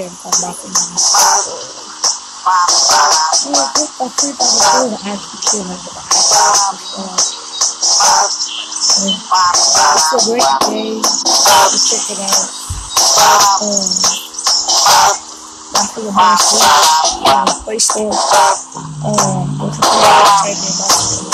I'm not from them. Yeah, just I It's a great game. Just check it out. Um, after the box, um, Play. Um, what's the thing? Take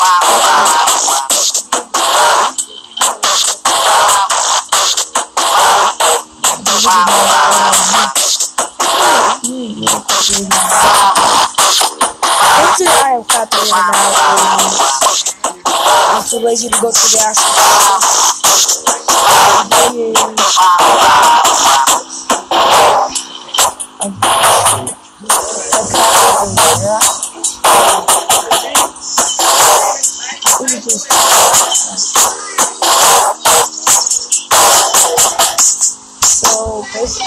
Alright, I'm too lazy to go to the actual. So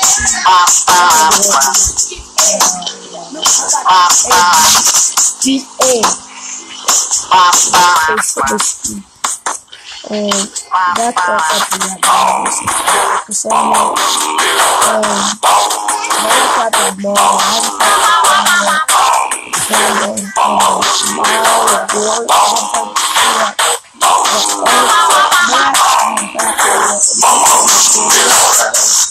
basically, GA. basically. And that's all something that matters. So I'm like, um, another type of more, another type of more, um, smile, board, all type of stuff.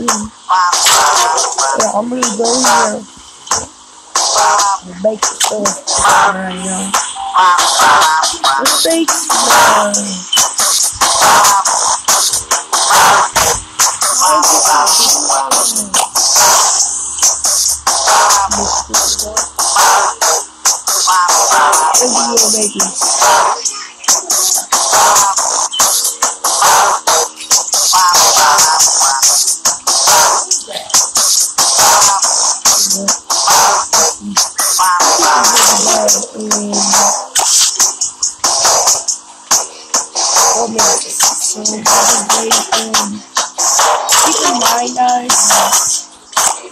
yours? yeah, I'm gonna go here bake stuff right now. Let's bake some. Let's do baking.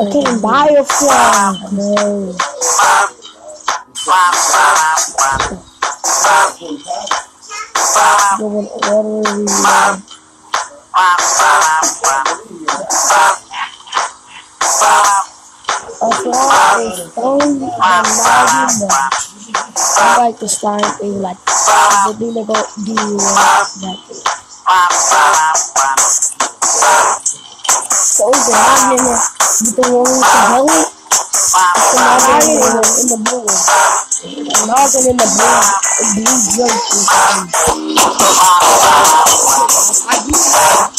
I can't buy a flag. No. Going all the. A flag is only imagine that. I like the slime thing like the thing go do that thing. So the the one with the belly, it's the magnet in the, in the blue. The magnet in the blue, the blue jumpsuit. I do that.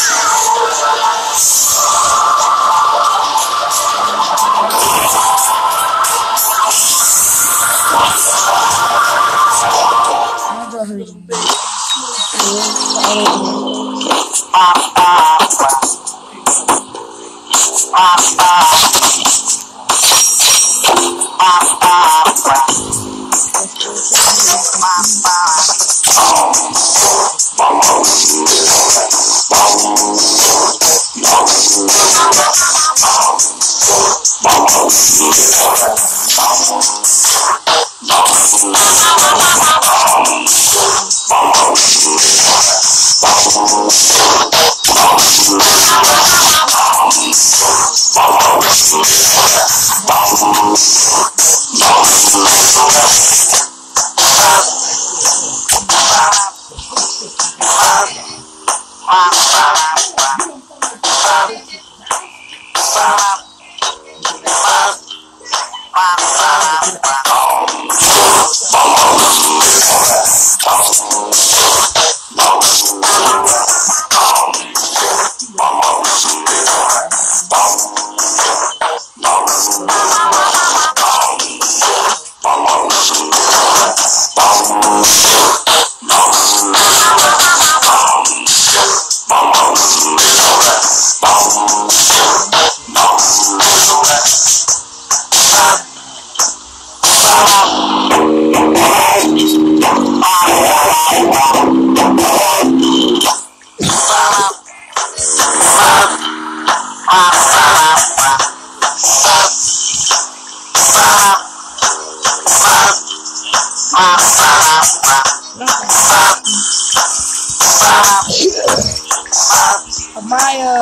Thank you. Meyer.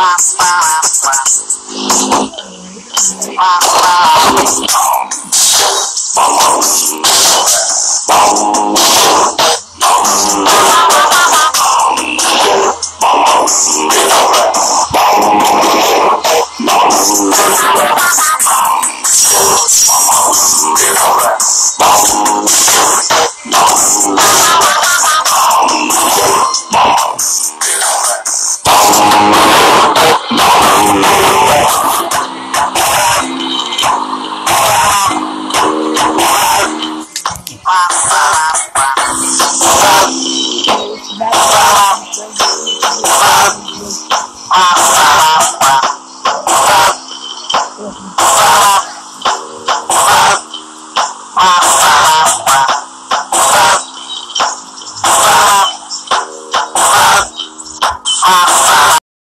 Wow, wow, wow.